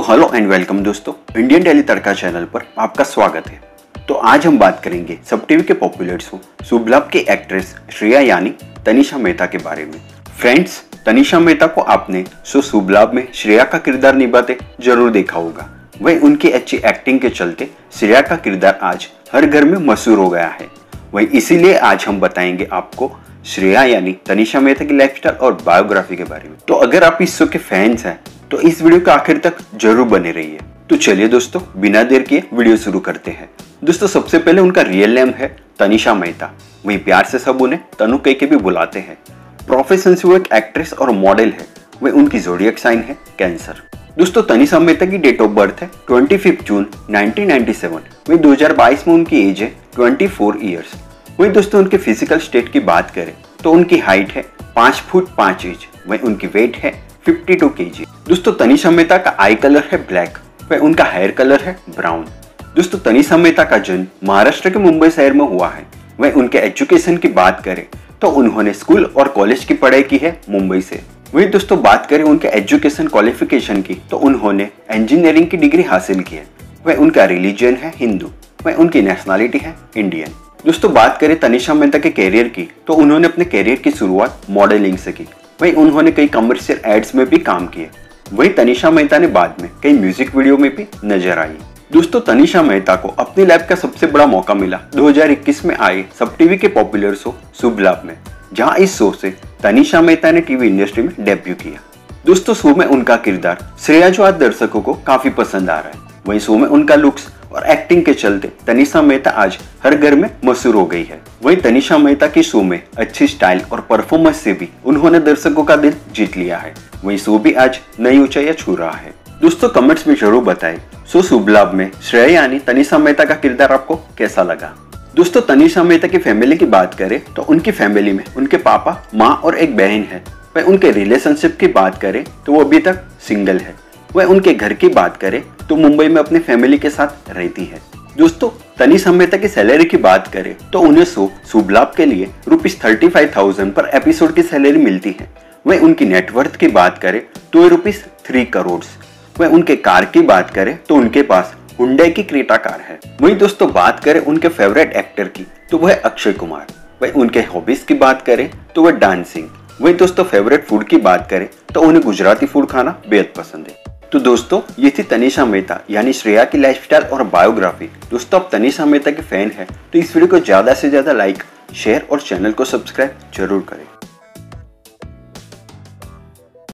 तो hello and welcome दोस्तों। Indian daily तड़का channel पर आपका स्वागत है। तो आज हम बात करेंगे सब टीवी के पॉपुलर शो लाभ की एक्ट्रेस श्रेया यानी तनिषा मेहता के बारे में। फ्रेंड्स तनिषा मेहता को आपने शो शुभ में श्रेया का किरदार निभाते ज़रूर देखा होगा। वह उनकी अच्छी एक्टिंग के चलते श्रेया का किरदार आज हर घर में मशहूर हो गया है। वही इसीलिए आज हम बताएँगे आपको श्रेया यानी तनिषा मेहता की लाइफस्टाइल और बायोग्राफी के बारे में। तो अगर आप इस शो के फैंस हैं तो इस वीडियो के आखिर तक ज़रूर बने रहिए। तो चलिए दोस्तों, बिना देर किए वीडियो शुरू करते हैं। दोस्तों, सबसे पहले उनका रियल नेम है तनिषा मेहता। वही प्यार से सब उन्हें तनु कह के भी बुलाते हैं। प्रोफेशन से वो एक एक्ट्रेस और मॉडल है। वही उनकी जोडियक साइन है कैंसर दोस्तों, तनिषा मेहता की डेट ऑफ़ बर्थ है 25 जून 1997 वही 2022 में उनकी एज है 24 इयर्स वही दोस्तों, उनके फ़िज़िकल स्टेट की बात करें तो उनकी हाइट है पाँच फुट पाँच इंच वही उनकी वेट है 52 केजी दोस्तों, तनिषा मेहता का आई कलर है ब्लैक, वह उनका हेयर कलर है ब्राउन। दोस्तों, तनिषा मेहता का जन्म महाराष्ट्र के मुंबई शहर में हुआ है। वह उनके एजुकेशन की बात करें तो उन्होंने स्कूल और कॉलेज की पढ़ाई की है मुंबई से। वही दोस्तों, बात करें उनके एजुकेशन क्वालिफिकेशन की तो उन्होंने इंजीनियरिंग की डिग्री हासिल की है। वह उनका रिलीजन है हिंदू, वह उनकी नेशनलिटी है इंडियन दोस्तों, बात करें तनिषा मेहता के कैरियर की तो उन्होंने अपने कैरियर की शुरुआत मॉडलिंग से की। वही उन्होंने कई कमर्शियल एड्स में भी काम किए। वही तनिषा मेहता ने बाद में कई म्यूज़िक वीडियो में भी नज़र आई। दोस्तों, तनिषा मेहता को अपनी लाइफ का सबसे बड़ा मौका मिला। 2021 में आए सब टीवी के पॉपुलर शो शुभ लाभ में, जहाँ इस शो से तनिषा मेहता ने टीवी इंडस्ट्री में डेब्यू किया। दोस्तों शो में उनका किरदार श्रेया जो आज दर्शकों को काफ़ी पसंद आ रहा है। वही शो में उनका लुक्स और एक्टिंग के चलते तनिषा मेहता आज हर घर में मशहूर हो गई है। वही तनिषा मेहता की शो में अच्छी स्टाइल और परफॉर्मेंस से भी उन्होंने दर्शकों का दिल जीत लिया है। वही शो भी आज नई ऊंचाइयाँ छू रहा है। दोस्तों कमेंट्स में ज़रूर बताएँ सो शुभ लाभ में श्रेया यानी तनिषा मेहता का किरदार आपको कैसा लगा? दोस्तों, तनिषा मेहता की फैमिली की बात करें तो उनकी फैमिली में उनके पापा, माँ और एक बहन है। वह उनके रिलेशनशिप की बात करें तो वो अभी तक सिंगल है। वह उनके घर की बात करें तो मुंबई में अपने फैमिली के साथ रहती है। दोस्तों तनिषा मेहता की सैलरी की बात करें तो उन्हें शुभ लाभ के लिए rupees thirty five thousand per episode की सैलरी मिलती है। वह उनकी नेटवर्थ की बात करें तो रुपीज़ थ्री करोड़ वह उनके कार की बात करें तो उनके पास हुंडे की क्रेटा कार है। वही दोस्तों, बात करें उनके फेवरेट एक्टर की तो वह अक्षय कुमार। वही उनके हॉबीज की बात करें तो वह डांसिंग। वही दोस्तों फेवरेट फ़ूड की बात करें तो उन्हें गुजराती फ़ूड खाना बेहद पसंद है। तो दोस्तों, ये थी तनिषा मेहता, यानी श्रेया की लाइफस्टाइल और बायोग्राफी दोस्तों आप तनिषा मेहता के फ़ैन है तो इस वीडियो को ज़्यादा से ज़्यादा लाइक शेयर और चैनल को सब्सक्राइब ज़रूर करें।